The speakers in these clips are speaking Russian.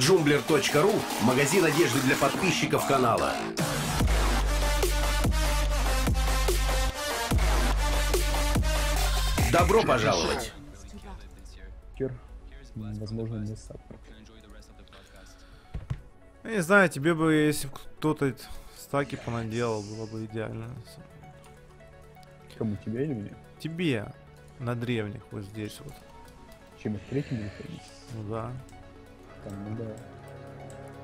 Джумблер.ру – магазин одежды для подписчиков канала. Добро пожаловать! Возможно, не. Я не знаю, тебе бы, если кто-то стаки понаделал, было бы идеально. Кому, тебя или мне? Тебе на древних вот здесь вот. Чем их третьим? Ну да. Там, ну да.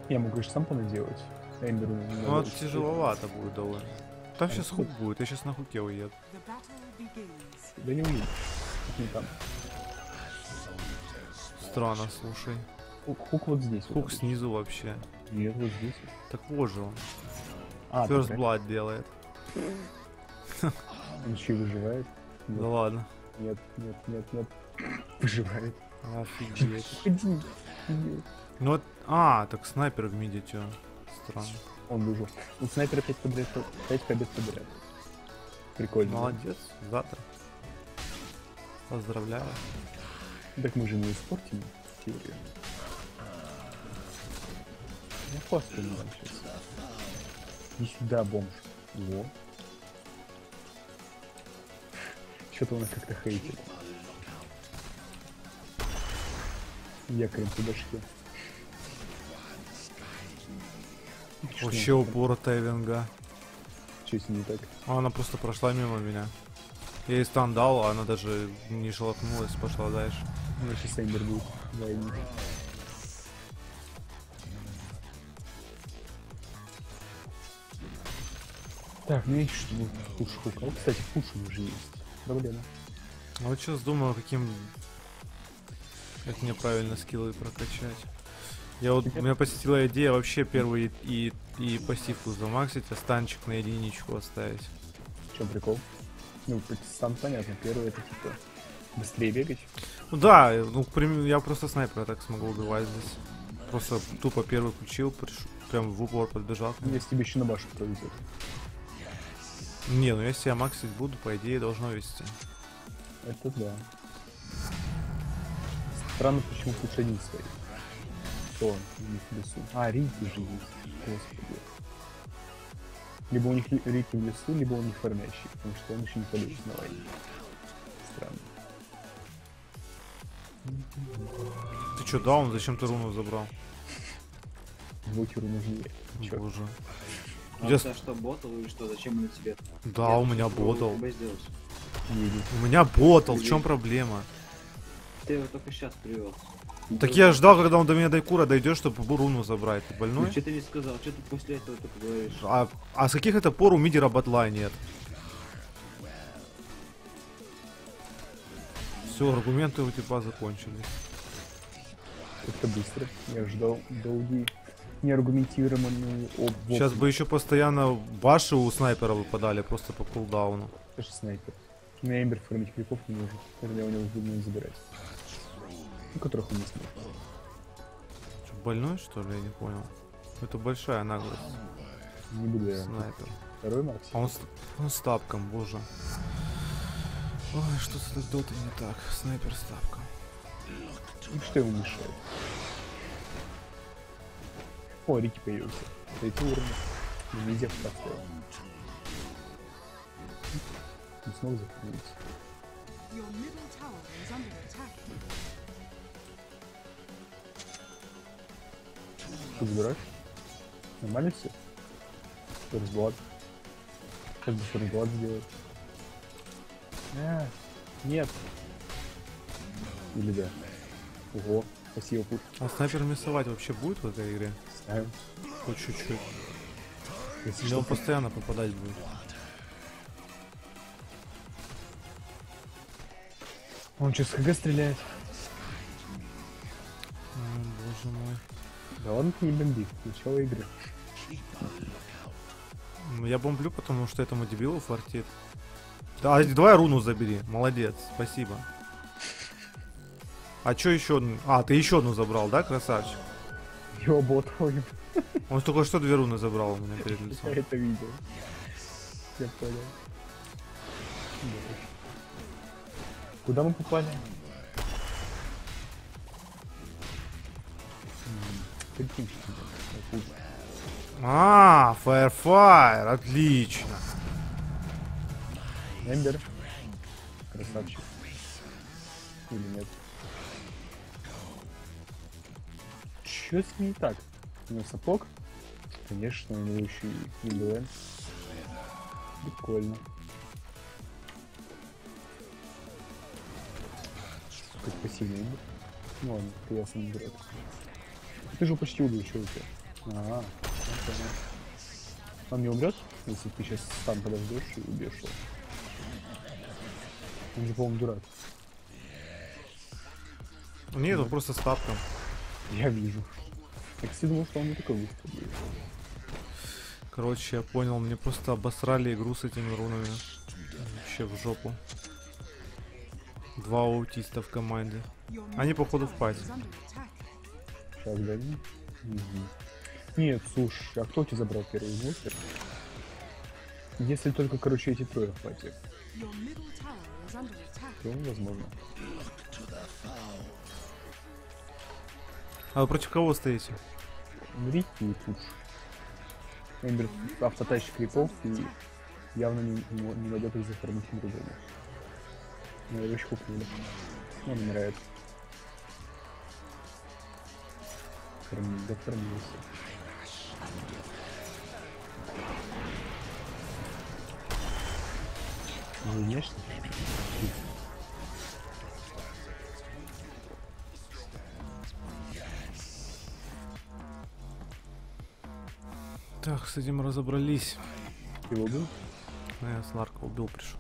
Я могу же сам понаделать. Эмберу не Ну надо вот учить. тяжеловато будет довольно. Там сейчас это хук будет, я сейчас на хуке уеду. Да не. Как не там. Странно, слушай. Хук, хук вот здесь. вот Хук обычно. снизу вообще. Нет, вот здесь. вот. Так вот же он. А, First так, Blood делает. он еще и выживает. Нет, Да ладно. нет, нет, нет, нет. Выживает. Офигеть. Ходи. Ну вот, а, так снайпер в миде чё? Странно. Он выжил. У снайпера 5 подряд, 5 побед подряд. Прикольно. да? Молодец, завтра. Поздравляю. Так мы же не испортим теорию. Я хвастаю не дам сейчас. Иди сюда, бомж. Во. Что-то он как-то хейтит. Якорем по башке. Вообще упоротая венга. Что с ней так? А Она просто прошла мимо меня. Я ей стан дал, а она даже не шелохнулась, пошла дальше. У меня сейчас будет. Войны. Так, ну и что? Пуш хук. А кстати, пуш уже есть. Проблема. А вот сейчас думаю, каким... Как мне правильно скиллы прокачать. Я вот, меня посетила идея вообще первый и, и пассивку замаксить, а станчик на единичку оставить. Че прикол? Ну, сам понятно. Первый это типа быстрее бегать. Ну да, ну, к примеру, я просто снайпера так смогу убивать здесь. Просто тупо первый включил, приш- прям в упор подбежал. Если тебе еще на башку повезет. Не, ну если я максить буду, по идее должно вести. Это да. Странно, почему один стоит. Кто он у них в лесу? А, Рики же есть. Господи. Либо у них Рики в лесу, либо он не фармящий, потому что он еще не полезет на войне. Странно. Ты чё, даун, зачем ты руну забрал? Нужнее. Чё? Боже. А Я у тебя что, ботал или что? Зачем он тебе? Да, Я у меня ботал. У меня ботал, в чем проблема? Ты его только сейчас привел. Так я ждал, когда он до меня Дайкура дойдет, чтобы руну забрать. Ты Ну, больной? что ты не сказал? Что ты после этого только говоришь? А, а с каких это пор у мидера батла нет? Все, аргументы у тебя закончились. Как-то быстро. Я ждал долгий неаргументированную об Сейчас бы еще постоянно ваши у снайпера выпадали просто по кулдауну. Это же снайпер. На Эмбер фармить крипов не нужно. Вернее, у него выгодно забирать. Ну, которых он не смог. Чё, больной что ли? Я не понял. Это большая наглость. Не буду я. Снайпер. Второй Макс. А он, с- он с тапком, боже. Ой, что с этой дотой не так. Снайпер с тапком. И что ему мешает? О, Рики появился. Третий уровень. Везде поставил. Не смог запомнить. Что забираешь? Нормально все? Форсблад. Как бы форсблад сделать? А, нет. Или да. Ого, спасибо, пуш. А снайпер мясовать вообще будет в этой игре? Знаю. Хоть чуть-чуть. Если он постоянно попадать будет? он что, с ХГ стреляет? Ой, боже мой. Да ты не бомби, начало игры. Ну, Я бомблю, потому что этому дебилу фартит. Да, давай руну забери. Молодец, спасибо. А чё еще? А, ты еще одну забрал, да, красавчик? Его ботал, я Он только что две руны забрал у меня перед лицом. это видел. Я понял. Да. Куда мы попали? А, Firefire, отлично. Эмбер. Красавчик. Или нет? Чё с ней так? У него сапог? Конечно, у него еще и Мидуэн. Прикольно. Как эмбер. Ну ладно, я сам дурак. Ты же почти убил, что у тебя? Он не умрет, если ты сейчас стан подождешь и убьешь его. Он же, по-моему, дурак. Нет, это просто статка. Я вижу. Я, кстати, думал, что он не такой будет. Короче, я понял, мне просто обосрали игру с этими рунами. Вообще в жопу. Два аутиста в команде. Они, походу, в пати. Сейчас, да? Мгм. Нет, слушай, а кто тебе забрал первый монстр? Если только, короче, эти трое attack. то возможно. А вы против кого стоите? Рики и Туш. Эмбер автотащит крипов и явно не, не, не найдет их зафармить другому. Но его еще купили. Он умирает. Фарми- дофармился. Извиняешься? Так, с этим разобрались. Его убил? Ну, Я Сларка убил, пришел.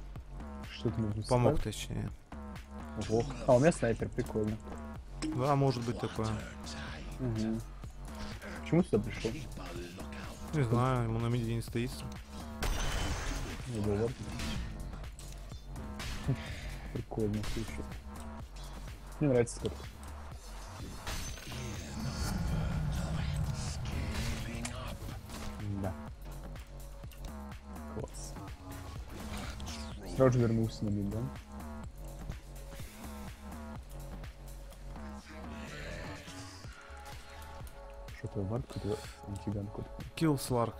Что ты нужно Помог, точнее. Ого. А, у меня снайпер, прикольно. Да, может быть такое. Угу. Почему сюда пришел? Не знаю, ему на миде не стоит. Вот. Прикольно, слушай. Мне нравится как. Да. Класс. Сразу же вернулся на мид, да? Вард, который антиган кот? Килл Сларк.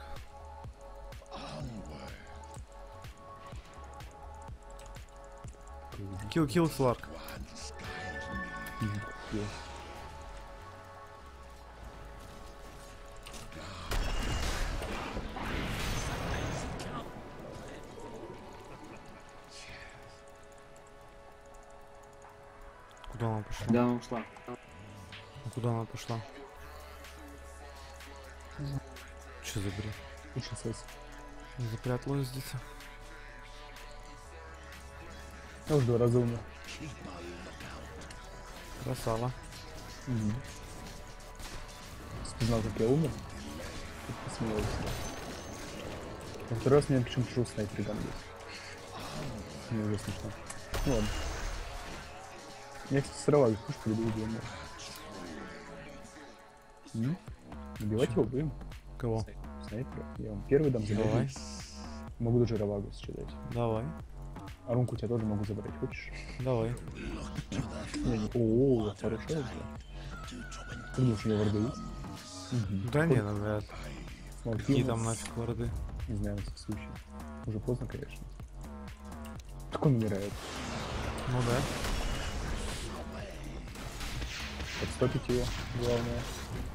Килл, килл Сларк. Куда она пошла? Да, она ушла. А Куда она пошла? Че за бред? Лучше сос. Запряталась где-то. Я уже два раза умер. Красава. Угу. Узнал, как я умер. и посмеялся. Во второй раз меня причем чужой снайпер есть. Мне уже смешно. Ну ладно. Я, кстати, сыровак, слушай, люблю. М? Убивать его будем? Кого? Снайпера. Я вам первый дам забрать. Давай. Могу даже Равагу считать. Давай. А рунку тебя тоже могу забрать, хочешь? Давай. О, хорошо. Ты думаешь, у меня варды есть? Мгм. Да не, навряд. Смотри, Какие у там нафиг варды? Не знаю, в случае. Уже поздно, конечно. Так он умирает. Ну да. Подстопить его, главное.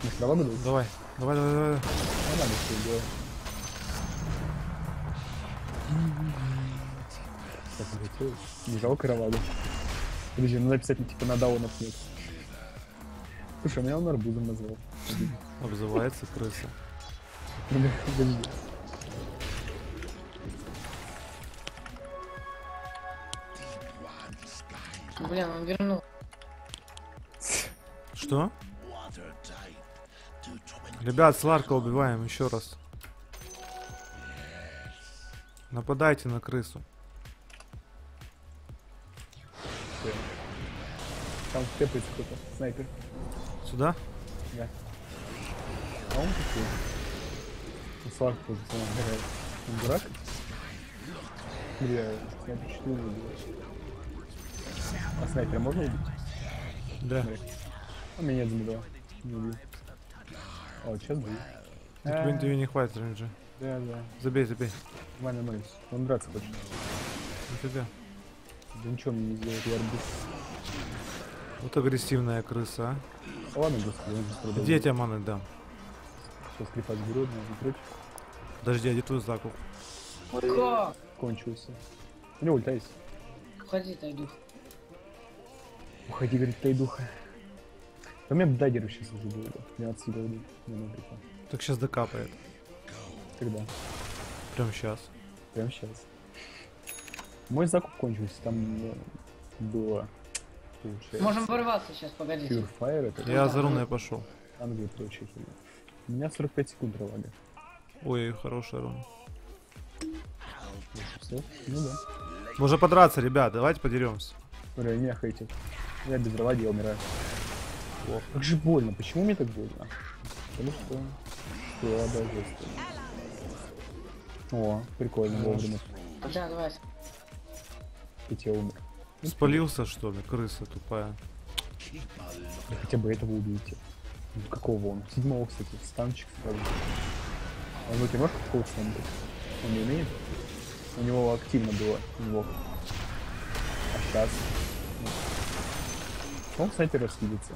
Мы справа дадут? Давай. Давай, давай, давай. А надо все делать. Так, не. Не жалко Раваду. Подожди, надо написать мне типа на даун напнет. Слушай, а меня он арбузом назвал. Обзывается крыса. Бля, Подожди. Блин, он вернул. Что? Ребят, Сларка убиваем еще раз. Нападайте на крысу. Там степается кто-то. Снайпер. Сюда? Да. А он такой. Он Сларк тоже сам играет. Он дурак? Бля, снайпер 4 убил. А снайпера можно убить? Да. Смотри. А меня замедал. Не убил. О, сейчас будет. Тебе, тебе не хватит рейнджа. Да, да. Забей, забей. Ваня Нойс. Он драться хочет. Не тебя. Да ничего мне не сделает, я арбуз. Вот агрессивная крыса, а. Ладно, господи, он же. Где я тебе маны дам? Сейчас крипа сберет, но против. Подожди, а где твой закуп? Как? Кончился. У него ульта есть. Уходи, Тайдух. Уходи, говорит, Тайдуха. Да у меня даггер сейчас уже да. 12 голды. Не на. Так сейчас докапает. Когда? Прям сейчас. Прямо сейчас. Мой закуп кончился, там э, было... получается, Можем порваться сейчас, погодите. Purifier, это Я за руной пошел. Англия и прочее. У меня 45 секунд ролага. Ой, хорошая руна. Все? Ну да. Можно подраться, ребят, давайте подеремся. Смотри, меня хейтят. Я без ролаги, я умираю. Как же больно, почему мне так больно? Потому что... Да, жестко. О, прикольно, вовремя. Да, давай. Я умер. Спалился, что ли? Крыса тупая. Да хотя бы этого убейте. Ну, какого он? Седьмого, кстати, станчик сразу. А ну ты можешь какого станка? Он не умеет? У него активно было, у него. А сейчас? Он, кстати, раскидится.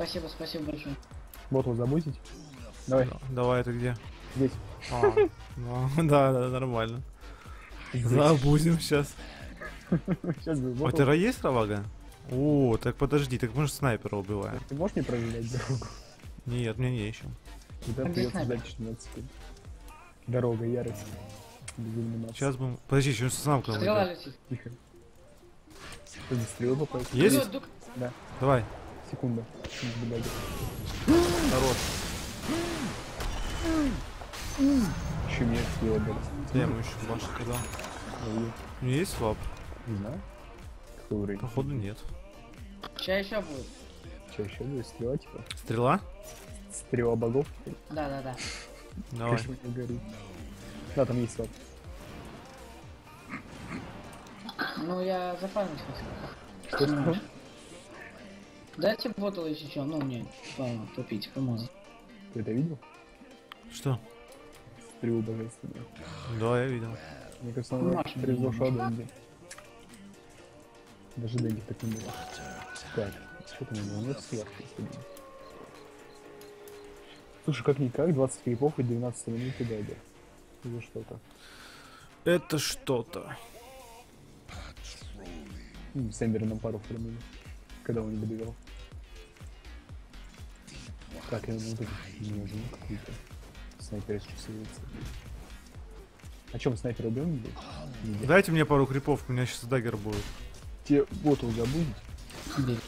Спасибо, спасибо большое. Ботл забудить? Давай, Давай, ты где? здесь. А, ну, да, да, нормально. Забудем сейчас. Сейчас бы А тебя есть равага? О, так подожди, так мы же снайпера убиваем. Ты можешь не проверять дорогу? Нет, мне не еще. Тогда придется ждать 14 секунд. Дорога, ярость. Сейчас будем... Подожди, еще нам Стрела летит. Тихо. Не стрелы попасть? Есть? Дук. Да, Давай. Секунда. Хорош. Еще мне стрелы были. Я ему еще башню дал. Ой, У меня есть свап? Не знаю. Какой уровень? Походу нет. Сейчас еще будет. Че, еще будет стрела, типа? Стрела? Стрела богов? Да, да, да. Давай. Да, там есть свап. Ну, я зафармить хотел. Что там? Дайте ботл если что, ну мне по- попить, помазать. Ты это видел? Что? Стрелу божественную. Да, я видел. Мне кажется, он превзошел Маша. Дэнди. Даже Дэнди так не было. Так, что там у него нет сверху? Слушай, как-никак, 20 крипов и 12 минут и дайдер. Это что-то. Это что-то. Ну, с Эмбером пару фармили, когда он не добивал. Так, я вот не возьму какую-то. Снайпер чувствуется. А чем снайпер убьем? Дайте мне пару крипов, у меня сейчас дагер будет. Тебе? Бери.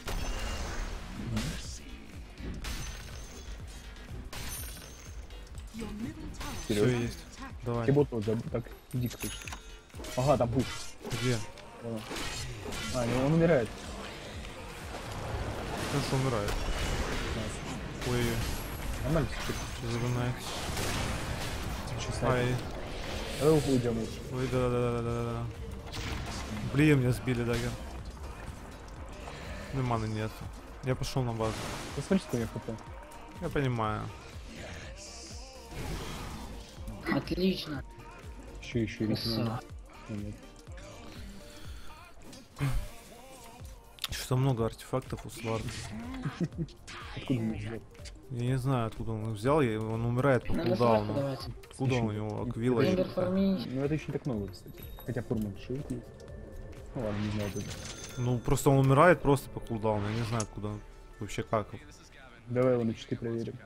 Your middle tower Все есть. Давай. Тебе ботл забудет. Так, иди к Ага, там пуш. Где? А, не, он умирает. Сейчас умирает. Ой, Нормально все. что за руна? Что снайпер? Ай, Давай уйдем лучше. ой, да, да, да, да, да, да. Блин, меня сбили дагер. Ну, маны нет. Я пошел на базу. Посмотри, сколько у меня хп. Я понимаю. Отлично. Еще, еще ритм. Что много артефактов у Сварда. Откуда он их взял? Я не знаю, откуда он их взял, и он умирает по кулдауну. Откуда у него аквила? Ну это еще не так много, кстати. Хотя фурман шилд есть. Ну ладно, не знаю тоже. Ну, просто он умирает просто по кулдауну. Я не знаю, откуда он- вообще как. Давай его на читы проверим.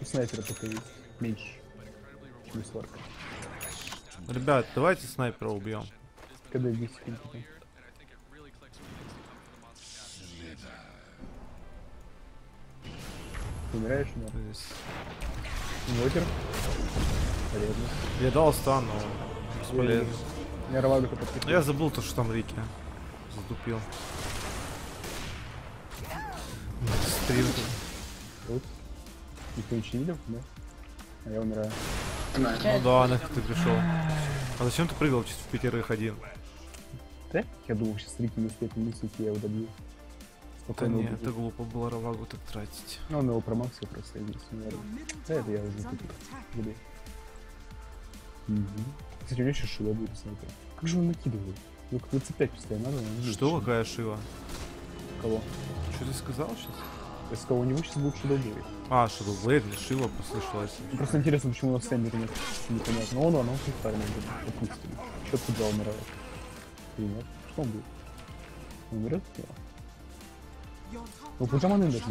У снайпера пока есть. Меньше. Чем у. Ребят, давайте снайпера убьем. Когда 10 секунд потом. Умираешь, нет? Здесь. Инвокер? Полезно. Я дал стан, но бесполезно. Я Равагу-то подкрепил. Я забыл то, что там Рики. Затупил. Стринг. Тут. Никто ничего не видел, да? А я умираю. Ну да, нафиг ты пришел. А зачем ты прыгал в пятерых один? Да? Я думал, сейчас Рики не успеет и я его добью. Да не, убежит. это глупо было Равагу так тратить. Ну, он его промаксил просто, я здесь не Да, это я уже купил. Мгм. Кстати, у него еще шила будет снайпер. Как же он накидывает? Ну, как 25 постоянно надо, Что, шила. какая шива? Кого? Что ты сказал сейчас? Из кого у него сейчас будет будет. А, Shadow Blade или Шива послышалось. Просто интересно, почему у нас Сэммер нет. Непонятно. Он, он, он фрифайрный будет, допустим. Что тут два умирает? Или нет? Что он будет? Он умрет?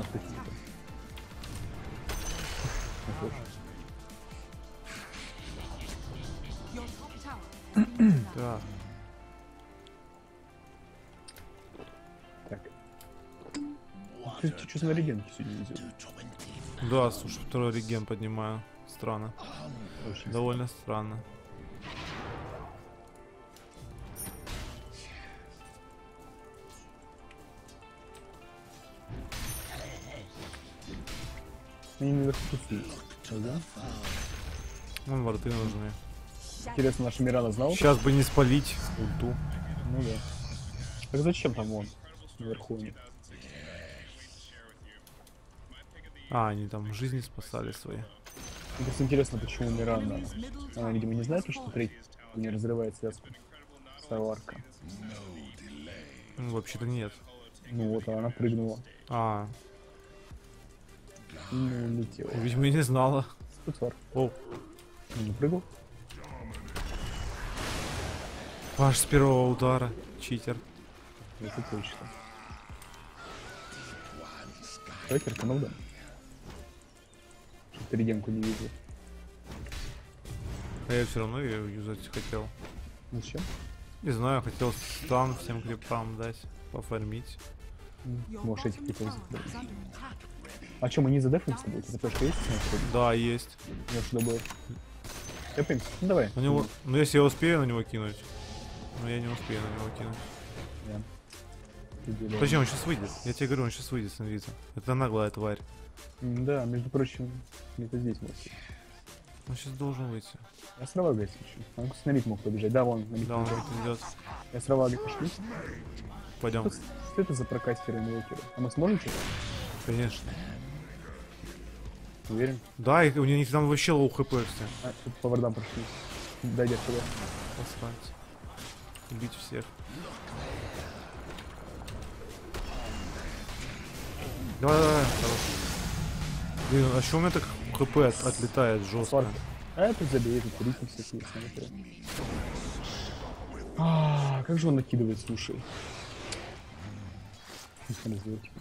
Прийти. attack. Ну, слушай. Your top tower is being attacked. Да. Так. Ты, ты что на регенке сегодня? Да, слушай, второй реген поднимаю. Странно. Очень Довольно странно. Они не распустились. Да? Нам ворты нужны. Интересно, наша Мирана знала? Сейчас бы не спалить ульту. Ну да. Так зачем там он? Наверху они. А, они там жизни спасали свои. Мне просто интересно, почему Мирана... Она, видимо, не знает, что третий не разрывает связку. Саварка. Ну, вообще-то нет. Ну вот, а она прыгнула. А, И не улетела. видимо, не знала. Спецвар. О, Ну, не прыгал? Паш с первого удара. Читер. Это точно. Трекер, ну да. Что-то не видел. А я все равно ее юзать хотел. Ну зачем? Не знаю, хотел стан всем крипам дать. Пофармить. М, Your Можешь эти bottom типа. А что, мы не тобой? Это тоже есть? Да, есть. Я что добыл. Тэпаемся? Ну давай. На него... Ну если я успею на него кинуть. Но я не успею на него кинуть. Давай. Подожди, он сейчас выйдет. Я тебе говорю, он сейчас выйдет с инвиза. Это наглая тварь. Да, между прочим, где-то здесь может. Он сейчас должен выйти. Я с Равагой еще. Он с Намит мог побежать. Да, вон, Да, он идет. Я с Равагой пошли. Пойдем. Что, это за прокастеры и инвокеры? А мы сможем что-то? Конечно. Уверен? Да, и у них там вообще low HP все. А, тут по вардам прошли. Дойдя сюда. Посрать. Убить всех. Давай, давай, давай. Блин, а что у меня так HP от- отлетает жестко? Сварка. А это забей, тут ритм всякие снайперы. А, как же он накидывает, слушай. Развертик.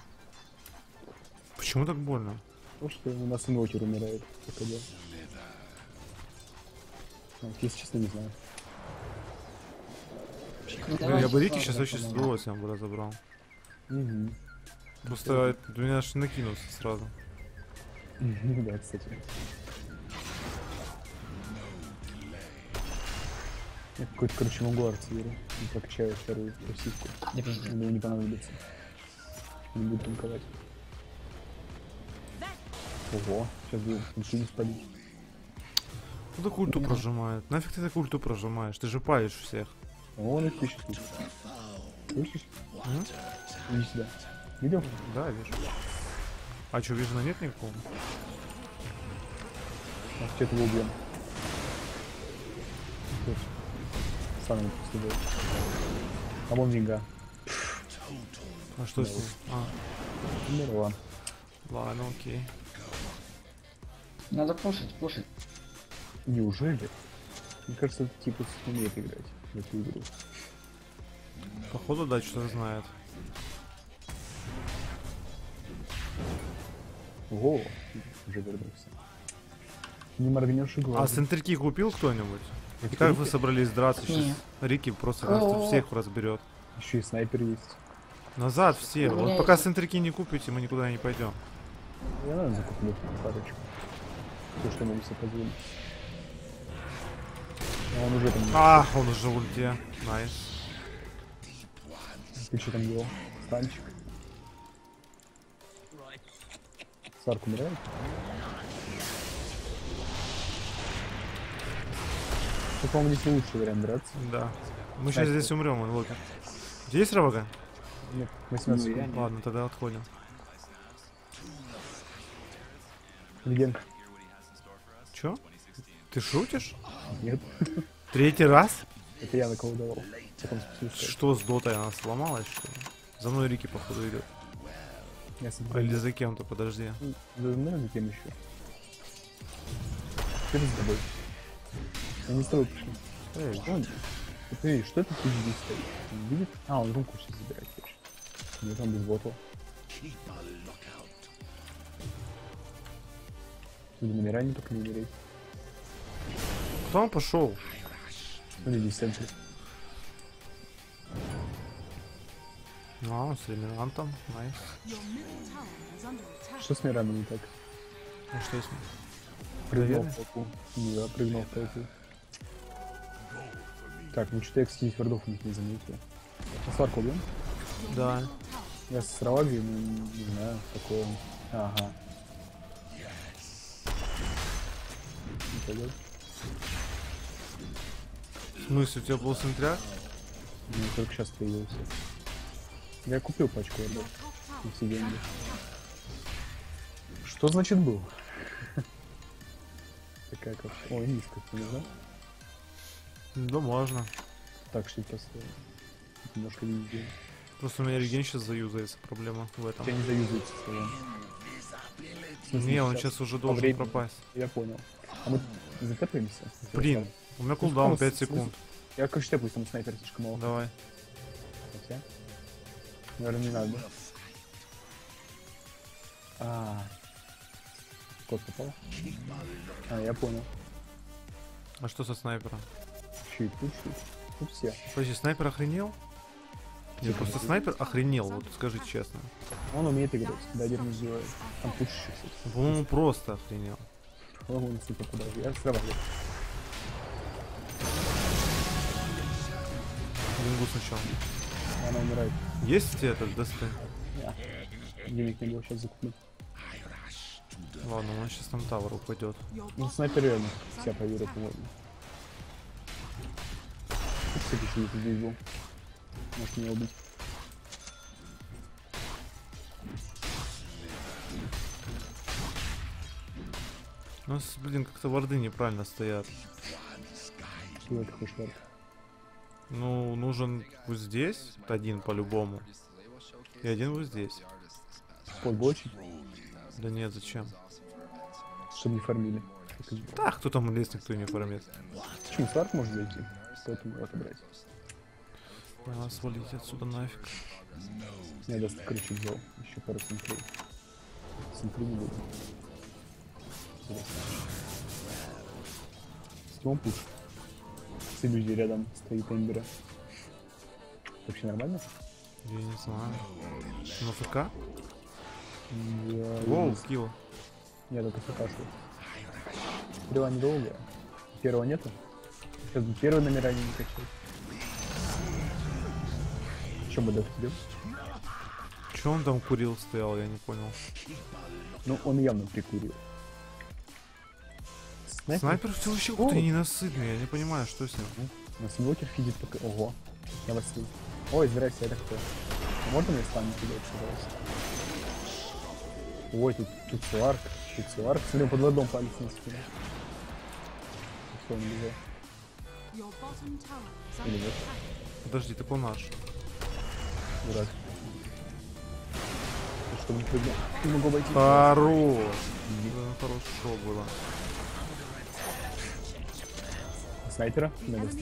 Почему так больно? Потому что у нас инвокер умирает. А, вот, если честно, не знаю. Ну, давай я бы Рики сразу сейчас вообще с удовольствием бы разобрал. Угу. Просто у меня аж накинулся сразу. Ну да, кстати. Я какой-то, короче, могу артиллерию. Прокачаю вторую пиздец. Думаю, не понадобится. Не буду танковать. Ого, сейчас ничего не спалить. Кто так ульту прожимает? Нафиг ты так ульту прожимаешь? Ты же палишь всех. О, он их слушай. Слышишь? М? Иди сюда. Видел? Да, вижу. А что, вижу, нет никакого? А что его убьем? Сам после будет. А вон Винга. А что с ним? А, Умерла. ладно, окей. Надо пушить, пушить. Неужели? Мне кажется, этот типа умеет играть в эту игру. Походу, да, что-то знает. Ого, уже вернулся. Не моргнешь и А глаз. центрики купил кто-нибудь? И как вы собрались драться сейчас? Рики просто О. всех разберет. Еще и снайпер есть. Назад все. Вот пока центрики не купите, мы никуда не пойдем. Я, наверное, закуплю парочку. То, что могу себе позволить. А он уже там... А, он уже в ульте. Nice. Ты что там делал? Станчик. Сарк умирает? Ну, по-моему, здесь лучший вариант драться. Да. Мы сейчас здесь умрем, он локер. Тебя есть равага? Нет, 18 Ну, секунд. не- Ладно, тогда отходим. Легенка. Чё? Ты шутишь? Нет, Третий раз? это я наколдовал. Потом спустился. Что с дотой? Она сломалась, что ли? За мной Рики, походу, идет. Я. Или за кем-то, подожди. За мной за кем еще? Что это с тобой? Я не с тобой пришел. Эй, он? Смотри, что это тут здесь стоит? Он видит? А, он румку сейчас забирает. Нет, он без ботла. Тут номера только не умереть. Куда он пошел? Смотри, здесь центр. А он с реминантом. Найс. Что с мирами не так? Ну что с ним? Прыгнул в толпу. Да, прыгнул в толпу. Так, ну что-то я, кстати, вардов у них не заметил. А сварку убьем? Да. Я с Равагой, ну, не знаю, такое. Ага. Пойдет? В смысле, у тебя был центряк? Ну, только сейчас появился. Я купил пачку. И все деньги. Что значит был? Такая как... Ой, низко, ты не знал? Да можно. Так, что просто... Немножко везде. Просто у меня реген сейчас заюзается, проблема в этом. Я не заюзается Не, он сейчас? сейчас уже должен времени. пропасть. Я понял. А мы затепаемся? Блин, у меня кулдаун Ну, 5 смысл? секунд. Я, конечно, теплый, там снайпер слишком мало. Давай. Хотя... Наверное, не надо. А. Кот попал? А, я понял. А что со снайпером? Чуть, чуть. Тут все. Подожди, снайпер охренел? Нет, просто снайпер охренел, вот скажите честно. Он умеет играть, когда один называет. Там кстати. По-моему, просто охренел. Он супер куда Я сразу. Вингу сначала. Она умирает. Есть у тебя этот десты? Денег не было сейчас закуплю. Ладно, он сейчас там тавер упадет. Ну, снайпер реально вся поверит, по-моему. Кстати, сидит здесь был. Может меня убить. У нас, блин, как-то варды неправильно стоят. Чего это хочешь варк? Ну, нужен вот здесь, один по-любому. И один вот здесь. Под блочить, Да нет, зачем? чтобы не фармили. Да, кто там лезть, никто не фармит. Почему сварк может зайти? Поэтому его отобрать. А, свалить отсюда нафиг. Я даст короче взял. Еще пару центрей. Центрей не буду. Стимон пуш. С иллюзией рядом стоит Эмбера. Вообще нормально? Я не знаю. На ФК? Я... Воу, скилл. Нет, это ФК шел. Стрела недолгая. Первого нету. Сейчас бы первые номера не. Чем мы дальше идем? Че он там курил стоял, я не понял. Ну, он явно прикурил. Снайпер? Снайпер все вообще какой-то ненасытный, я не понимаю, что с ним. У нас блокер сидит пока... Ого. Я вас слышу. Ой, здрасте, это кто? А можно мне спам кидать, пожалуйста? Ой, тут, тут сварк. Тут сварк. Смотри, под водом палец на спину. Что он бежал? Или нет? Подожди, он наш. Дурак. Чтобы не прыгнул. Не могу обойти. Хорош! Да, хорошо было. Снайпера? Он? Has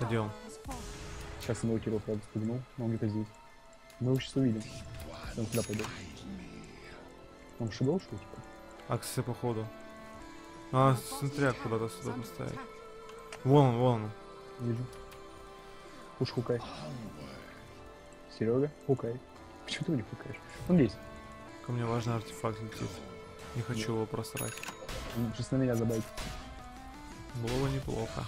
fallen. Сейчас он его правда, спугнул. Но он где-то здесь. Мы его сейчас увидим. Он куда пойдет? Он шибал, что ли, типа? Акция походу. А, центряк куда-то сюда поставить. Вон он, вон он. Вижу. Уж хукай. Серега, хукай. Почему ты его не хукаешь? Он здесь. Ко мне важный артефакт летит. Не хочу его просрать. Сейчас на меня забайтит. Было бы неплохо.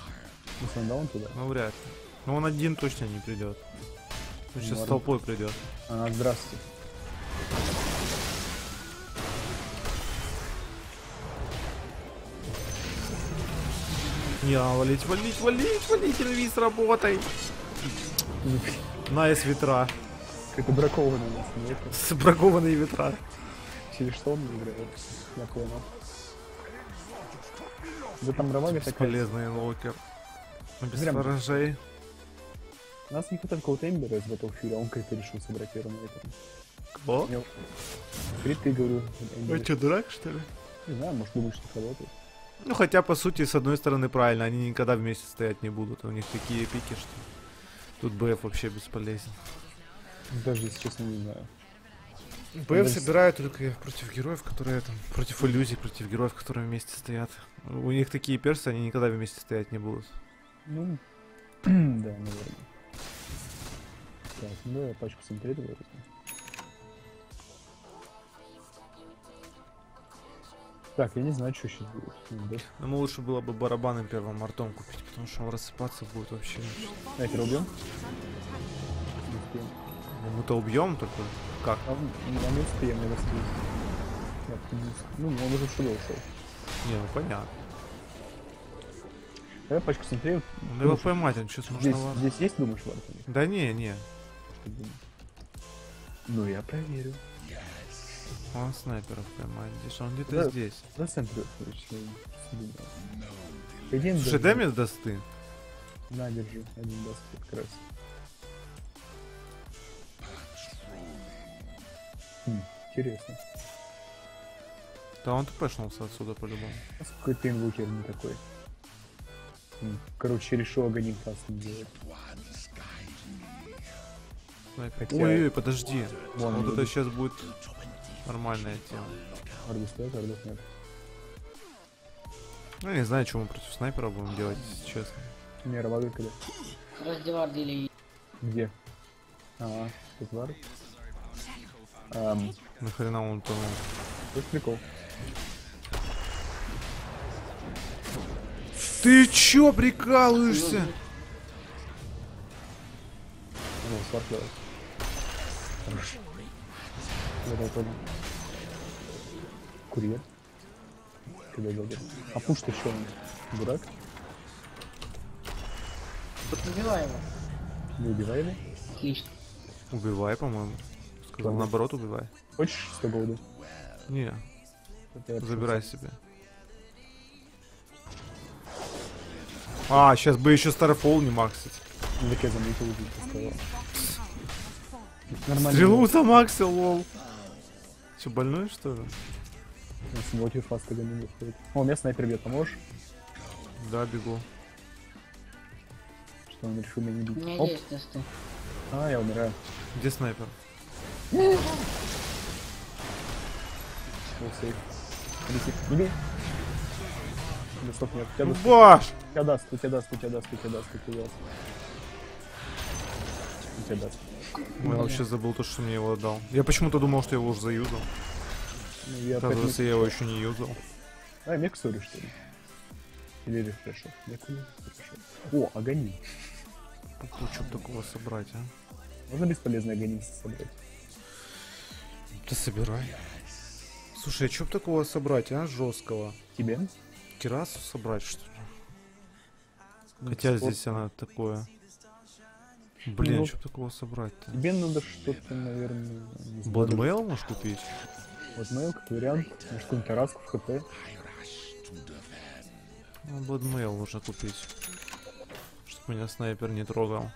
Дал он туда. Но вряд ли. Но он один точно не придет. Он сейчас с толпой придет. А, здравствуйте. Не, а, валить, валить, валить, валить, инвиз, работай. Nice ветра. Какой-то бракованный у нас, нет? Сбракованные ветра. Через что он играет? Я понял. Да там Ромага такая. Бесполезный инвокер. Без Зря мы- ворожей. У нас не хватает какого-то Эмбера из Battlefield, а он как-то решил собрать первым этом. Кто? Я- ты говорю, Эмбер. что, дурак, что ли? Не знаю, может думаешь, что работает. Ну, хотя, по сути, с одной стороны, правильно, они никогда вместе стоять не будут. У них такие пики, что тут БФ вообще бесполезен. Даже, если честно, не знаю. БФ собирают только против героев, которые там, против иллюзий, против героев, которые вместе стоят. У них такие персы, они никогда вместе стоять не будут. Ну, да, наверное. Так, ну давай пачку смотреть возьму. Так, я не знаю, что сейчас будет. Ему лучше было бы барабаны первым артом купить, потому что он рассыпаться будет вообще. Убьем? Не успеем. Ну, Мы-то убьем только. Как? А, ну, а не успеем, я. Я поднес. Ну, он уже сюда ушел. Не, ну понятно. Давай пачку смотрел. Надо его поймать, он что Здесь, смешновато. здесь есть, думаешь, Варфани? Да не, не. Ну, я проверю. Он снайперов поймать. Здесь он где-то Да. здесь. Да, центр, короче, я Слушай, дай мне даст ты. На, держи. Один даст как раз. Хм, интересно. Да он тпшнулся отсюда по-любому. А какой-то инвокер не такой. Короче, решил агоним классно делать. Снайпер. Хотя- Ой-ой, подожди. Вон, вот это сейчас будет нормальная тема. Ардус нет, Ардус нет. Ну, я не знаю, что мы против снайпера будем делать, если честно. Не, Равага когда? Раздевардили. Где? А, тут вар. Ам, Нахрена он тонул? тут прикол. Ты чё прикалываешься? Ну, давай. Хорошо. Давай, понял. Курьер. Когда добр. А пуш-то что он? Дурак? Убивай его. Не убивай его. Отлично. Убивай, по-моему. Ладно. наоборот, убивай. Хочешь 100 голды? Не, забирай себе. А, сейчас бы еще Starfall не максить. Ну, Так я заметил, сказал. Нормально. Стрелу замаксил, лол. Че, больной, что ли? У нас вот фаст тогда не выходит. О, у меня снайпер бьет, поможешь? Да, бегу. Что он решил меня не У бить? меня Оп. есть тесты. А, я умираю. Где снайпер? Да стоп, нет. Тебя даст, баш! тебя даст, тебя даст, тебя даст, тебя даст, тебя даст. Тебя даст. Я вообще забыл то, что мне его отдал. Я почему-то думал, что я его уже заюзал. Ну, я Оказывается, я его еще не юзал. А, мег сори, что ли? Или или рефрешер? О, агоним. Что такого собрать, а? Можно бесполезный агоним собрать? Да собирай. Слушай, а что б такого собрать, а? Жесткого. Тебе? Кирасу собрать, что ли? Хотя спорная здесь она такое. Блин, Ну, что б такого собрать-то? Тебе надо что-то, наверное... Blade Mail можешь купить? Mail как вариант. Может, какую-нибудь тараску в HP. Ну, Blade Mail нужно купить. Чтобы меня снайпер не трогал.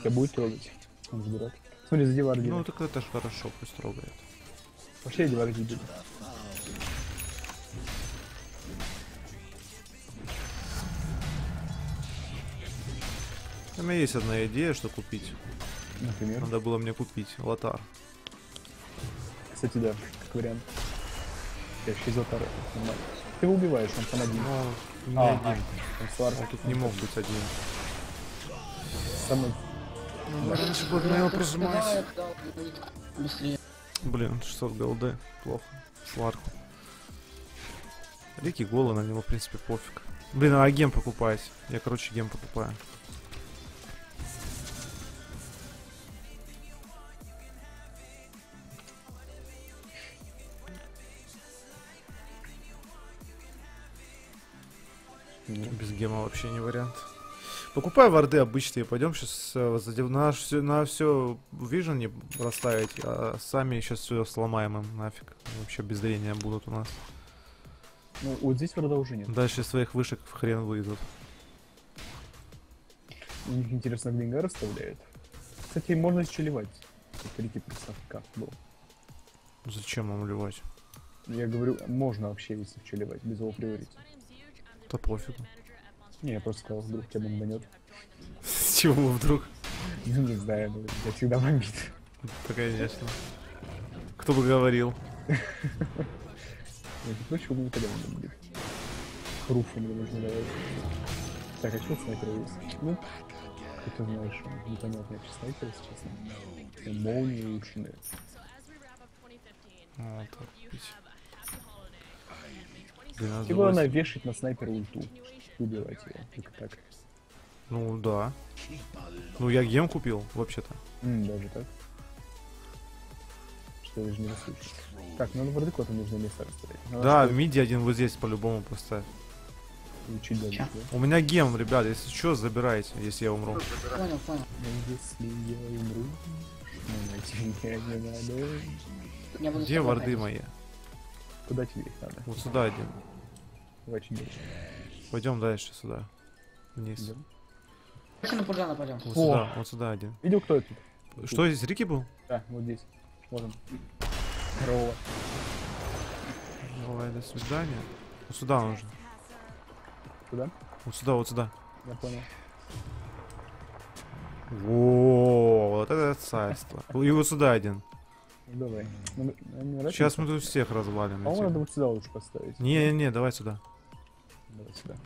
Тебя будет трогать. Он же дурак. Смотри, за дивар Ну, так это ж хорошо, пусть трогает. Пошли дивар будет. У меня есть одна идея, что купить. Например. Надо было мне купить лотар. Кстати, да, как вариант. Я еще золотары. Нормально. Ты его убиваешь, он там один. Ну, не А, один. Свар. Он тут не мог быть один. Самый... Ну, раньше. Давай, отдал, будет Быстрее. Блин, 600 голды. Плохо. Сварку. Рики голы, на него, в принципе, пофиг. Блин, а гем покупать? Я, короче, гем покупаю. Без гема вообще не вариант. Покупай варды обычные, пойдем сейчас на все, на все Vision не расставить, а сами сейчас все сломаем им нафиг. Вообще без зрения будут у нас. Ну, вот здесь врода уже нет. Дальше своих вышек в хрен выйдут. У них, интересно, Гвинга расставляет. Кстати, можно еще ливать. Смотрите, приставка был. Зачем вам ливать? Я говорю, можно вообще, если что ливать, без его приорити. Да пофигу. Не, я просто сказал, вдруг тебя бомбанет. С чего вдруг? Ну, не знаю, ну, я всегда бомбит. Да, конечно. Кто бы говорил. Я не знаю, чего никогда не бомбит. Руфу мне нужно давать. Так, а что снайпер есть? Ну, как ты знаешь, он непонятный вообще снайпер, если честно. Молнии улучшенные. Вот, так, пить. Блин, Его надо вешать на снайпера ульту. Убивать его. Только так. Ну да. Ну я гем купил, вообще-то. М, даже так. Что я даже не расслышал. Так, ну на варды куда-то нужно место расставить. Надо Да, что-то миди один вот здесь по-любому поставь. Даже. Чё? да? У меня гем, ребят, если что, забирайте, если я умру. Понял, понял. Ну, Если я умру, ну, меня не надо. Где варды мои? Куда тебе их надо? Вот сюда один. Чуть дальше. Пойдем дальше сюда. Вниз. Давайте на Пуржана пойдем. Вот О! сюда, вот сюда один. Видел, кто это? Что здесь, Рики был? Да, вот здесь. Вот он. Здорово. Давай, до свидания. Вот сюда нужно. Куда? Вот сюда, вот сюда. Я понял. Во, вот это царство. И вот сюда один. Давай. Ну, мы- не? Сейчас тут всех развалим. По-моему, надо этих. вот сюда лучше поставить. Не-не-не, давай сюда. Давай сюда.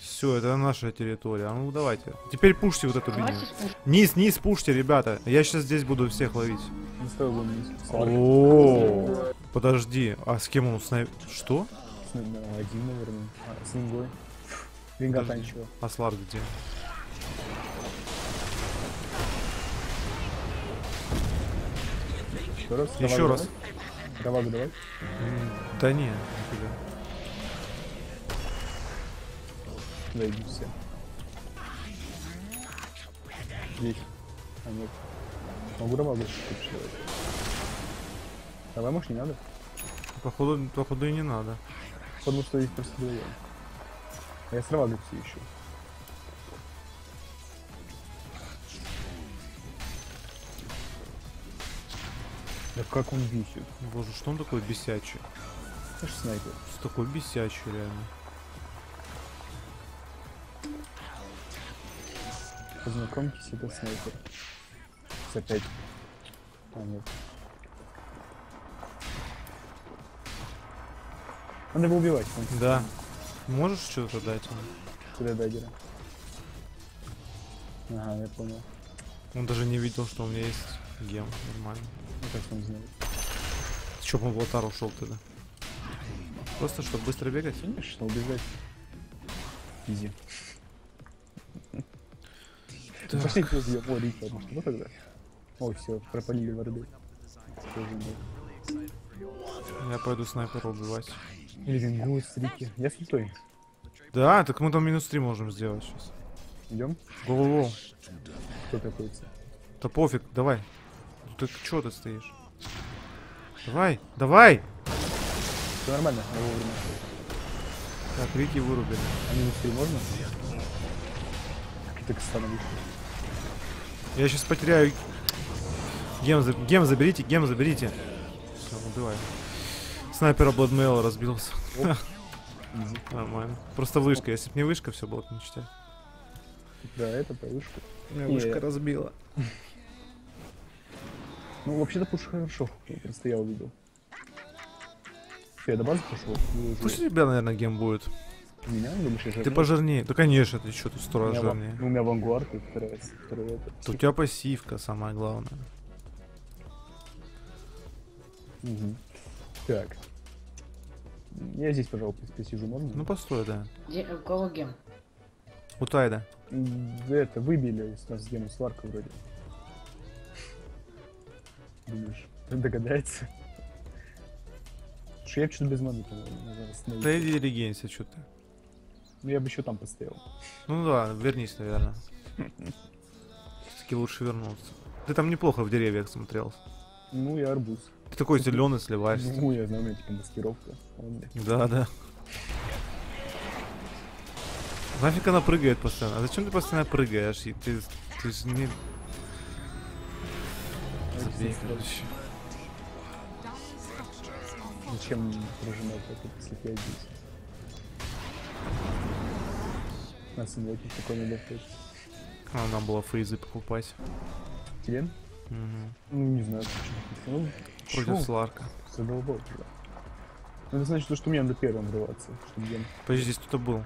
Все, это наша территория. А ну давайте. Теперь пушьте вот эту линию. Низ, низ пушьте, ребята. Я сейчас здесь буду всех ловить. О, подожди, а с кем он снайп? Что? Ну, один, наверное. А, с Нингой. Винга Подожди. танчила. Аслар где? Еще раз. Еще раз. давай. Давай. Да не, нифига. Да, иди все. Здесь. А нет. Могу Равагу пришлать. Давай, может, не надо? Походу, походу и не надо. Потому что здесь просто вдвоем. А я с Равагой все ищу. Да как он бесит? Боже, что он такой бесячий? Это ж снайпер. Что такой бесячий, реально. Познакомьтесь, это снайпер. Опять. А, нет. Надо его убивать. Он Да. Можешь что-то дать ему? Куда даггера? Ага, я понял. Он даже не видел, что у меня есть гем. Нормально. Ну как он знает? Чё он в лотар ушел тогда? Просто, чтобы быстро бегать? Конечно, убежать. Изи. Так. Пошли. О, Рика, ну что тогда? О, все, пропалили варды. Был. Я пойду снайпера убивать. Или Вингу с Рики. Я с Литой. Да, так мы там минус 3 можем сделать сейчас. Идем? Го-го-го. Кто такой? Да пофиг, давай. Ты чё ты стоишь? Давай, давай! Все нормально, я вовремя. Так, Рики вырубили. А минус три можно? Так становится. Я сейчас потеряю... Гем, за- гем заберите, гем заберите. Все, убиваю. Снайпера Бладмейла разбился. Нормально. Просто вышка. Если бы не вышка, все было бы ништяк. Да, это по вышку. Меня вышка разбила. Ну, вообще-то пуш хорошо. Просто я увидел. Что, я до базы пошел? Пусть у тебя, наверное, гем будет. У меня думаешь, я Ты жирнее? пожирнее. Да, конечно, ты что, ты сто у раз жирнее. ну, у меня вангуард, и второй это. Да У тебя пассивка самое главное. Так. Я здесь, пожалуйста, посижу, можно? Ну постой, да. Где, у кого гем? У Тайда. Это, выбили с нас гему сварка вроде. Думаешь, догадается? Слушай, я что-то без маны, по-моему. Да иди регенься, что ты. Ну я бы еще там постоял. Ну да, вернись, наверное. Все-таки лучше вернуться. Ты там неплохо в деревьях смотрелся. Ну и арбуз. Ты такой зеленый сливаешься. Ну, я знаю, у меня типа маскировка. Да, да. Нафиг она прыгает постоянно? А зачем ты постоянно прыгаешь? И ты, ты же не... Забей, короче. Зачем прожимать это, если я здесь? Нас инвокер такой не доходит. А, нам было фризы покупать. Тебе? Мгм. Ну, не знаю, почему. Ну, Против? Сларка. Задолбал тебя. Ну, это значит, что мне надо первым врываться, чтобы я... Подожди, здесь кто-то был.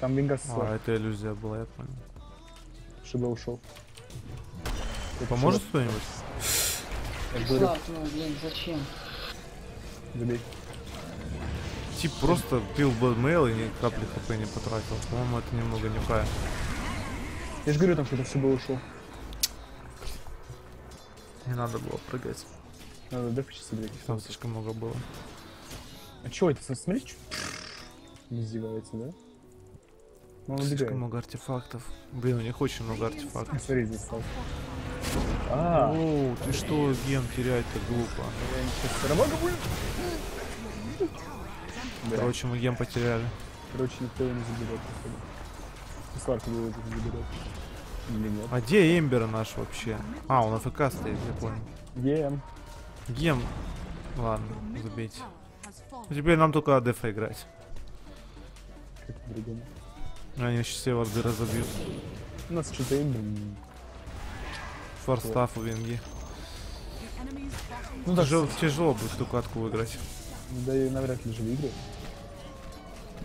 Там Венгас, А, это иллюзия была, я понял. чтобы я ушел. Это Поможет кто-нибудь? Я говорю, Слав, ну блин, зачем? забей. Тип просто пил Bloodmail и ни капли хп не потратил. По-моему, это немного неправильно. Я же говорю, там что-то чтобы я ушел. Не надо было прыгать. Надо дефать собрать. Там слишком много было. А чё это? Смотри, чё? Не издевается, да? Ну, он Слишком убегает. много артефактов. Блин, у них очень много артефактов. Смотри, здесь стал. А, О, ты что, гем терять-то глупо. я рабага будет. Да. Короче, мы гем потеряли. Короче, никто его не заберет. Сварку его не заберет. Или нет? А где Эмбер наш вообще? А, он АФК стоит, я понял. Ем. Гем. Ладно, забейте. Теперь нам только АДФ играть. Как по-другому. Они сейчас все варды разобьют. У нас что-то им... Форстаф у Венги. Ну Тяжело, тяжело будет эту катку выиграть. Да и навряд ли же выиграет.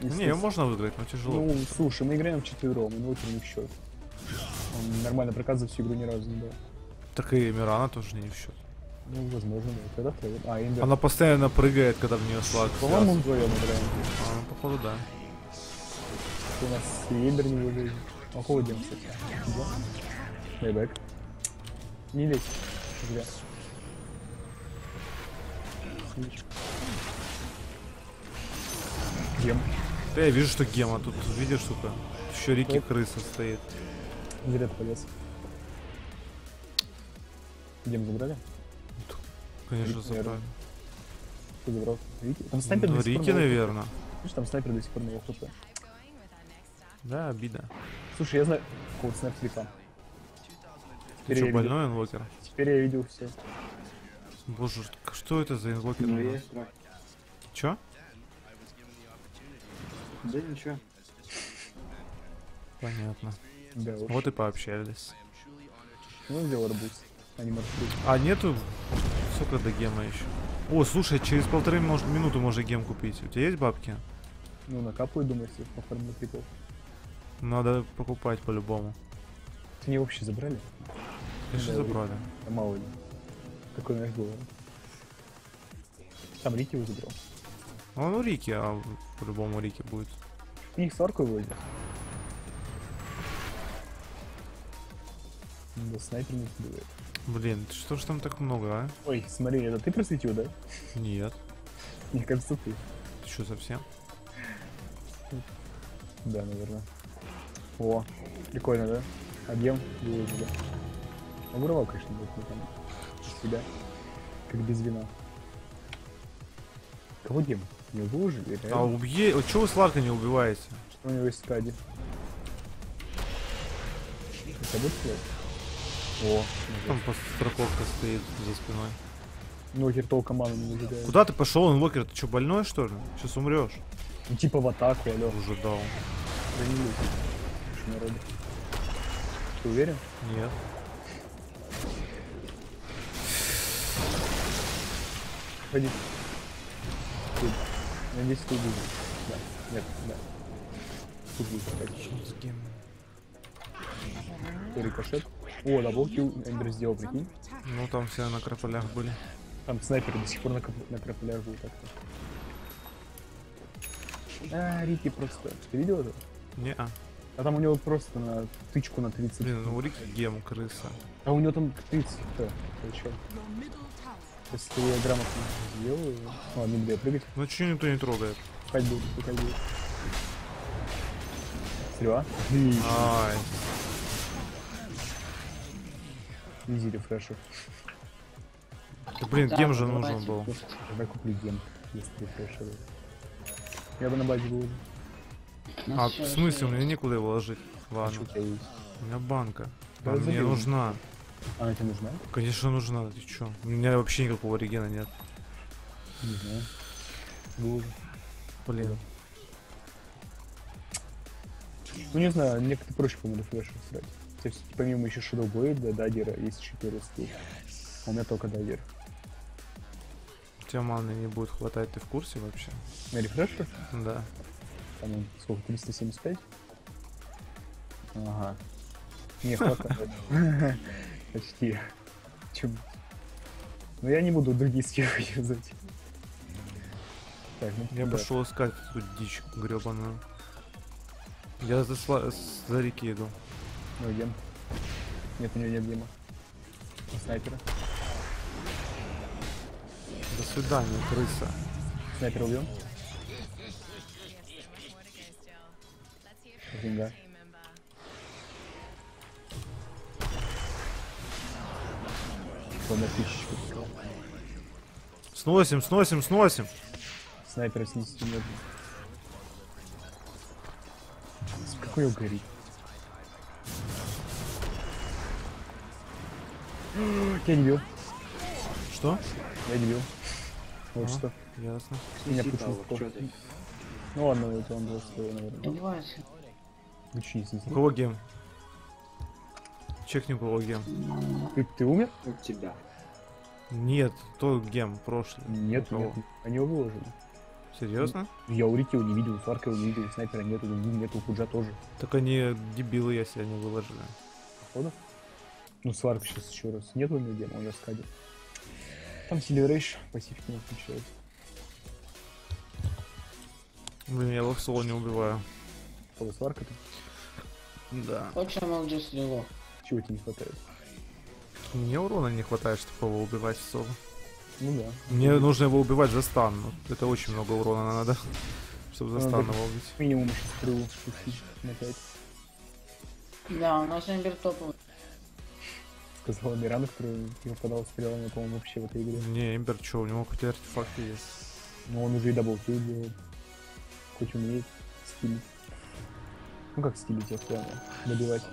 Не, ее можно выиграть, но тяжело. Ну, слушай, мы играем вчетвером, и вот не в счет. Он нормально проказывает всю игру ни разу не дал. Так и Мирана тоже не в счет. Ну, возможно, да. Когда втроем? А, Эмбер. Она постоянно прыгает, когда в нее слаг. По-моему, вдвоем играем. А, ну, походу, да. У нас Эмбер не выжил. У кого Дем, кстати? Да? Бэйбэк. Не лезь. Зря. Дем. Да я вижу, что гема тут, видишь, сука? Еще Так. крыса стоит. Зря ты полез. Дем забрали? Конечно, Рики, забрали. Кто забрал? Рики? Там снайпер Ну, до сих пор Рики, его- наверное. Видишь, там снайпер до сих пор на его. Да, обида. Слушай, я знаю какого-то снайпера. Ты Теперь что, больной инвокер? Теперь я видел все. Боже, что это за инвокер? Ну, Да ничего. Понятно. Да, уж. Вот и пообщались. Ну, взял арбуз, а не маршрут. А нету... Сколько до гема еще? О, слушай, через полторы может, минуты можно гем купить. У тебя есть бабки? Ну, накапаю, думаю, если по форме крипов. Надо покупать по-любому. Ты не вообще забрали? Конечно, Да, забрали. А мало ли. Такой знаешь, было. Там Рики его забрал. Ну, ну Рики, а по-любому Рики будет. Их сварку выводят. Да, снайпер не сбивает. Блин, что ж там так много, а? Ой, смотри, это ты просветил, да? Нет. Мне кажется, ты. Ты что, совсем? Да, наверное. О, прикольно, да? Объем выводит, да? Огурова, конечно, будет, но там из себя. Как без вина. Кого Дем? Не выложили? А убье... Вот чего вы Сларка не убиваете? Что у него есть кади? Это будет? О, Там просто страховка стоит за спиной. ну хертол команду не выжигает. Куда ты пошел, инвокер? Ты что, больной, что ли? Сейчас умрешь. Ну типа в атаку, алё. Уже дал. Да не лезь. Народу. Ты уверен? Нет. Ходи. Надеюсь, ты убежишь. Да. Нет, да. Гем? Рикошет. О, даблкил Эндер сделал, прикинь. Ну там все на крополях были. Там снайперы до сих пор на, на крапелях был так-то. А, Рики просто. Ты видел это? Не, а. А там у него просто на тычку на 30. Блин, ну у Рики гем крыса. А у него там 30 хп. Ты чё? Если я грамотно сделаю... Ладно, не буду я прыгать. Ну че никто не трогает? Пойду, пойду. Стрела. Ай. Изи рефрешер. Да, блин, Да, гем же нужен был. Давай куплю гем, если рефрешер. Я бы на базе был. Ну А в смысле, у меня некуда его ложить. А Ладно, у меня банка. Она мне нужна. Она тебе нужна? Конечно, нужна. Ты чё? У меня вообще никакого регена нет. Не знаю. Было. Блин. Ну не знаю, мне как-то проще, по-моему, рефрешер срать. То есть помимо еще Shadow Blade, дадера, есть еще первый скилл. А у меня только дадер. У тебя маны не будет хватать, ты в курсе вообще? На рефрешер? Да. Там сколько, 375? Ага. Не хватает. Почти. Чем? Ну я не буду другие скиллы юзать. Так, ну Я да. пошел искать эту дичь гребаную. Я за, сла- за реки иду. Ну, гем. Нет, у него нет гема. У Снайпера. До свидания, крыса. Снайпер убьем? Деньга. На тысячу. Сносим, сносим, сносим. Снайпера снести нет. Какой горит? Я не бил. Что? Я не бил. Вот А. что. Ясно. Меня пушил. ты? Ну ладно, это он был свой, наверное. Давайте. Лучи снеси. У кого гем? Чекни, кого гем. Ты, ты умер? У тебя. Нет, то гем прошлый. Нет, нет. Они его выложили. Серьезно? Я у Рики его не видел, у Сварка его не видел, у Снайпера нету, у нету, у Худжа тоже. Так они дебилы, я себя не выложили. Походу. Ну, Сварк сейчас еще раз. Нет у него гема, он раскадит. Там Сильверейш пассивки не включает. Блин, я локсола не убиваю. Кого Сварка-то? Да. Могу здесь лило. Чего тебе не хватает? Мне урона не хватает, чтобы его убивать соло. Ну да. Мне нужно его убивать за стан. ну, Это очень много урона надо, чтобы за Ну, стан его убить. Минимум еще стрелу на 5. Да, у нас Эмбер топовый. Сказала Мирана, который не выпадал стрелами, по-моему, вообще в этой игре. Не, Эмбер, чё, у него какие-то артефакты есть. Но он уже и double kill делает. Хоть умеет стилить. Ну как стилить, я плане. Добивать.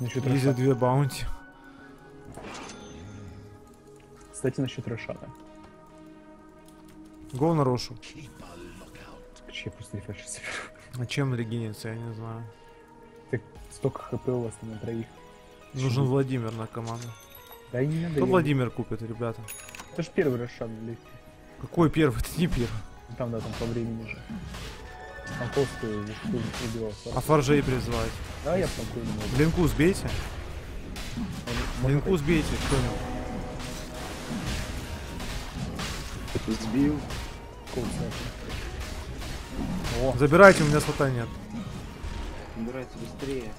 Насчет Изи Рошана. две баунти. Кстати, насчет Рошана. Го на Рошу. Я просто рефрешер соберу. А чем регенится, я не знаю. Так столько хп у вас там на троих. Нужен Владимир на команду. Да и не надо. Кто Владимир купит, ребята? Это ж первый Рошан, легкий. Какой первый? Это не первый. Там, да, там по времени же. Там толстый зашкурил, убивал. А фаржей призвать. Да, я спокойно могу. Блинку сбейте. Блинку сбейте, кто-нибудь. Сбил. О, Забирайте, у меня слота нет. Убирайте быстрее.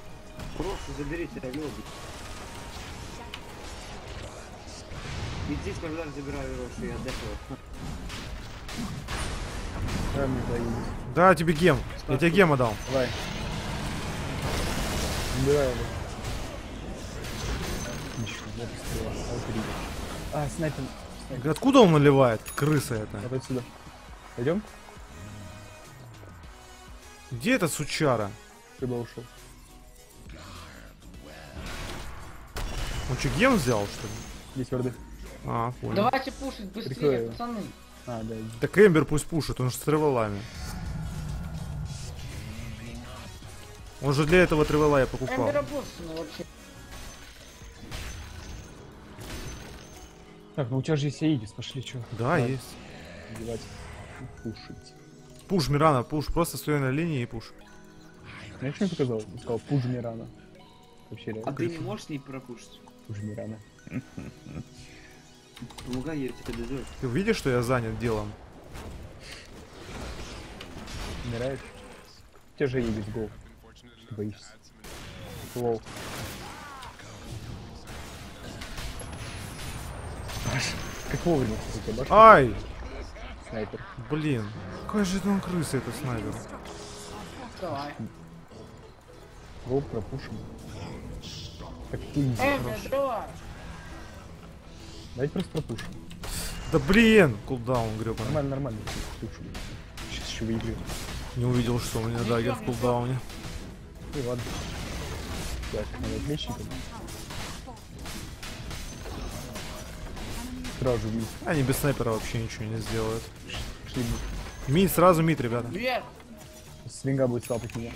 Просто заберите Алёбу. Иди когда забираю Рошу, я отдохну. Да, мне заедет. Да, тебе гем. Я тебе гема дал. Давай. Убирай его. А. А, снайпер. снайпер. Откуда он наливает? Крыса это. Вот отсюда. Пойдем? Где этот сучара? Куда ушел? Он что, гем взял, что ли? Здесь варды. А, понял. Давайте пушить быстрее, Прикрою. пацаны. А, да. Так Эмбер пусть пушит, он же с тревелами. Он же для этого тревела я покупал. Эмбер обоссанный вообще. Так, ну у тебя же есть Аидис, пошли, чё? Да, есть. Девать. Пушить. Пуш, Мирана, пуш. Просто стой на линии и пуш. Я что не показал? Я сказал пуж Мирана. Вообще А ты не можешь с ней пропушить? Пуж Мирана. Помогай, я тебе дозор. Ты видишь, что я занят делом? Умираешь? Тебя же Аидис, гол. Ты боишься. Лол. Как вовремя, кстати, башка. Ай! Снайпер. Блин. Какая же это он крыса, это снайпер. Давай. Go, пропушим. Так ты easy. Давайте просто пропушим. Да блин! Кулдаун гребаный. Нормально, нормально. Лучше. Сейчас еще выиграем. Не увидел, что у меня дагер в кулдауне. Ну ладно. Так, надо отличником. Сразу вниз. Они без снайпера вообще ничего не сделают. Шли вниз. Мид, сразу мид, ребята. Вверх. Свинга будет свапать меня.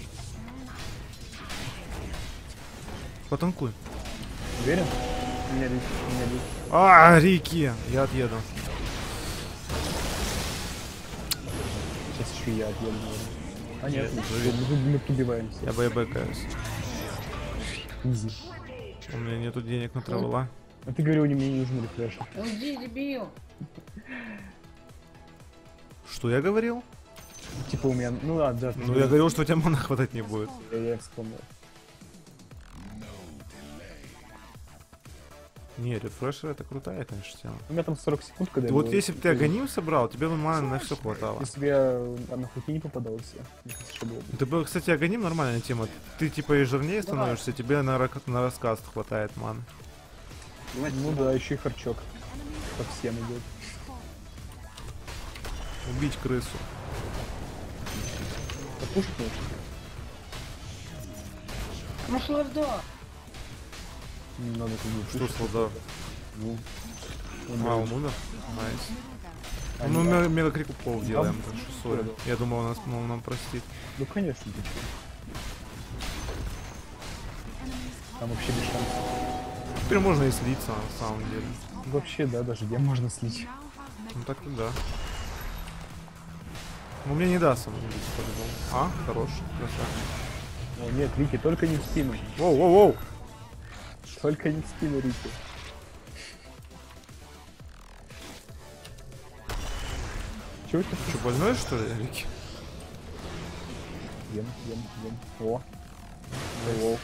Потанкуй. Уверен? Меня бить, меня бить. А, Рики! Я отъеду. Сейчас еще я отъеду. А нет, Нет, мы, мы, мы убиваемся. Я бэкаюсь. Изи. У меня нету денег на травела. А ты говорил, мне не нужны рефреши. Уйди, дебил. Что я говорил? Типа у меня, ну ладно, да. Ну, я говорил, что у тебя мана хватать не будет. Я, я вспомнил. Не, рефрешер это крутая, конечно, тема. У меня там 40 секунд, когда вот был- если бы ты агоним собрал, тебе бы маны на все хватало. Если бы я на хуки не было бы. Это было, кстати, агоним нормальная тема. Ты типа и жирнее становишься, тебе на, рак- на рассказ хватает. Давайте Ну да, еще и харчок. По всем идет. Убить крысу. Попушить можешь? Ну что да? Не надо как бы Что солдат? Ну, А, он умер? Найс. Ну, мы мега, мега крик упов делаем, так что сори. Я думал, он нас, ну, он нам простит. Ну конечно. Там вообще без шансов. Теперь можно и слиться, на самом деле. Вообще, да, даже где можно слить. Ну так и да. Ну, мне не даст самоубийца по-любому. А, хорош, красавчик. Нет, Рики, только не в спину. Воу, воу, воу! Только не в спину, Рики. Чего это? Что, больной, что ли, Рики? Ем, ем, ем. О. О.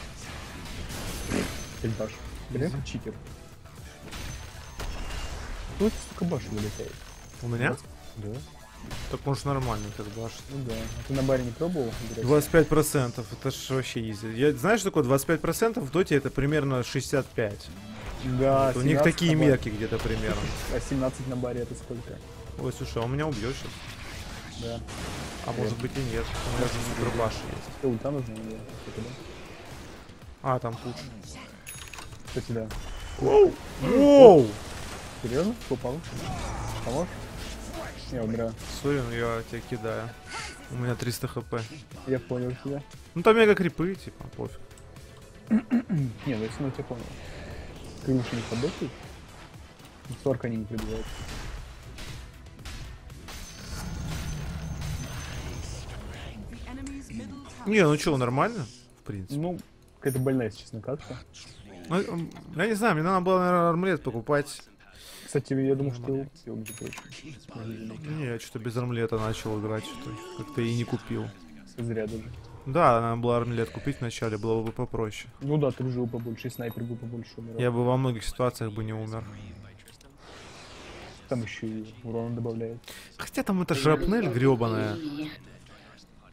Эльбаш. Блин, читер. Ну, это столько баш вылетает. У меня? Да. Так может нормально так башит. Ну да. А ты на баре не пробовал играть? 25%, это ж вообще изи. Я, знаешь, что такое 25% в доте это примерно 65. Да, у них 17 такие мерки где-то примерно. А 17 на баре это сколько? Ой, слушай, а он меня убьет сейчас. Да. А может быть и нет. У меня же супербаш есть. Что, ульта нужна? или? А, там пуш. Кстати, да. Воу! Серьезно? Попал? Поможешь? Я умираю. Сори, но я тебя кидаю. У меня 300 хп. Я понял тебя. Ну там мега крипы, типа, пофиг. Не, ну если я тебя понял. Ты лучше не подохнуть? 40 они не прибивают. Не, ну чё, нормально? В принципе. Ну, какая-то больная, если честно, катка. Ну, я не знаю, мне надо было, наверное, армлет покупать. Кстати, я думаю, что ты купил. Не, я что-то без армлета начал играть, что как-то и не купил. Зря даже. Да, надо было армлет купить вначале, было бы попроще. Ну да, ты жил побольше, и снайпер был побольше умирал. Я бы во многих ситуациях бы не умер. Там еще и урона добавляет. Хотя там эта шрапнель гребаная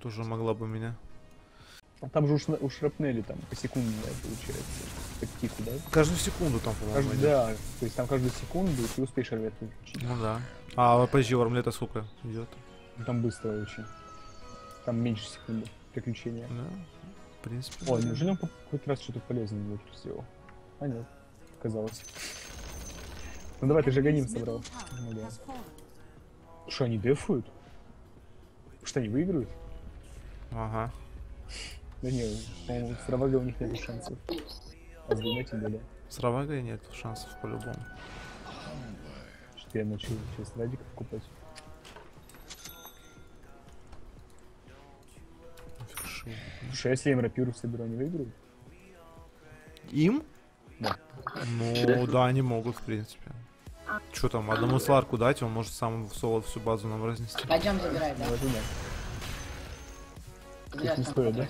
тоже могла бы меня. А там же у, шна- у шрапнели там по секунде получается. Тику, да? Каждую секунду там, по-моему, Кажд- да, то есть там каждую секунду ты успеешь армет выключить. Ну да. А подожди, у армлета сколько идет? Ну, Там быстро очень. Там меньше секунды приключения. Да, в принципе. О, да. неужели он по- хоть раз что-то полезное тут сделал? А нет, казалось. Ну давай, ты же гоним собрал. Ну да. Что, они дефуют? Что, они выиграют? Ага. Да не, по-моему, с у них нет шансов. А с двумя тем более. С Равагой нет шансов по-любому. Что я начал сейчас радиков купать. Слушай, а если я им рапиру соберу, они выиграют? Им? Да. Ну да, они могут, в принципе. Что там, одному сларку дать, он может сам в соло всю базу нам разнести. Пойдем забирай, да. Ну, это да. Не стоит, да?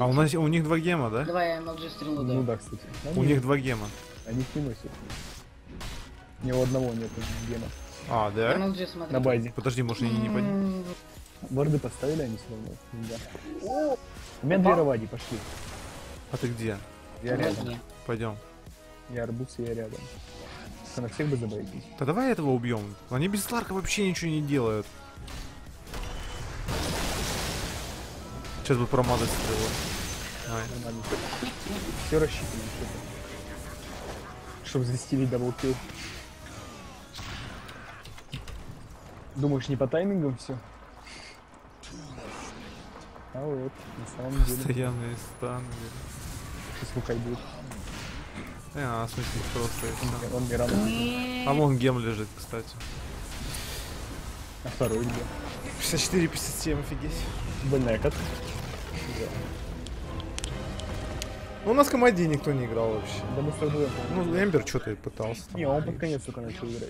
А у нас у них два гема, да? Давай я MLG стрелу Ну даю. да, кстати. У Они- них два гема. Они их не носят. Ни у одного нет гема. А, да? MLG смотри. На базе. Подожди, может они не поднимут? М, Борды поставили они все равно. Да. У меня две равади, пошли. А ты где? Я рядом. Пойдем. Я арбуз, и я рядом. Что, на всех бы забоитесь? Да давай этого убьем. Они без Сларка вообще ничего не делают. Сейчас бы промазать стрелу. Все рассчитано. Чтобы застелить даблкил. Думаешь, не по таймингам все? А вот, на самом деле. Постоянные станы. Сейчас Лукай будет. Э, А, в смысле, просто всё. Он Миран. А вон гем лежит, кстати. А второй где? 54-57, офигеть. Больная кат. Ну, у нас команде никто не играл вообще. Да мы с тобой. Ну, Эмбер что-то и пытался. Не, он под конец только начал играть.